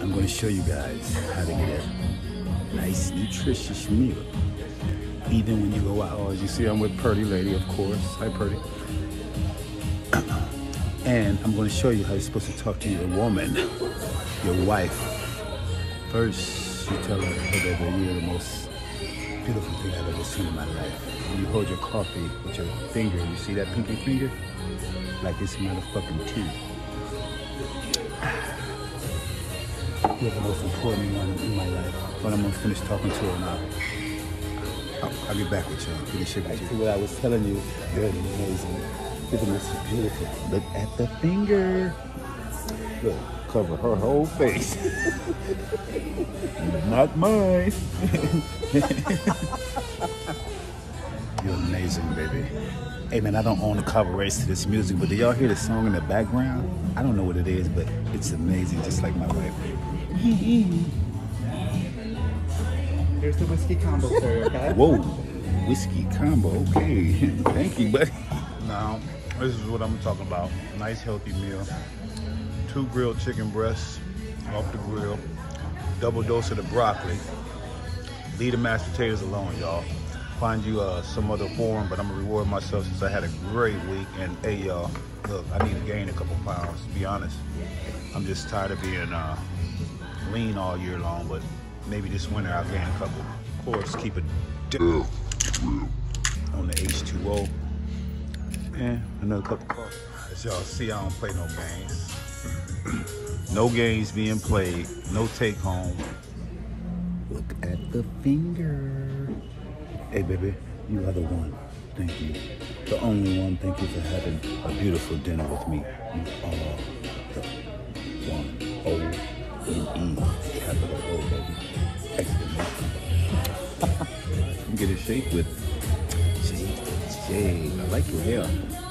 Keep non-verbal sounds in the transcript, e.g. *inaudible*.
I'm going to show you guys how to get a nice, nutritious meal, even when you go out. Oh, as you see, I'm with Purdy Lady, of course. Hi, Purdy. *clears throat* And I'm going to show you how you're supposed to talk to your woman, your wife. First, you tell her, hey, baby, you're the most beautiful thing I've ever seen in my life. When you hold your coffee with your finger, you see that pinky finger? Like it's motherfucking teeth. You're the most important one in my life. But I'm gonna finish talking to her now. I'll, I'll get back with you. Finish it with See you. what I was telling you? You're amazing. You're the most beautiful. Look at the finger. Look, cover her whole face. *laughs* Not mine. *laughs* You're amazing, baby. Hey man, I don't own the cover race to this music, but do y'all hear the song in the background? I don't know what it is, but it's amazing, just like my wife. *laughs* Here's the whiskey combo for you, okay? Whoa, whiskey combo. Okay, *laughs* thank you, buddy. Now, this is what I'm talking about. Nice healthy meal. Two grilled chicken breasts off the grill. Double dose of the broccoli. Leave the mashed potatoes alone, y'all. Find you uh, some other form, but I'm gonna reward myself since I had a great week. And hey, y'all, look, I need to gain a couple pounds. To be honest, I'm just tired of being uh, lean all year long. But maybe this winter I'll gain a couple. Of course, keep it on the H2O. And another cup of coffee. As y'all see, I don't play no games. *clears throat* no games being played. No take home. Look at the finger. Hey, baby, you are the one. Thank you. The only one. Thank you for having a beautiful dinner with me. You are the one. O N E. Capital O, baby. Exclamation. *laughs* Get it shaped with Shade. Shade. I like your hair.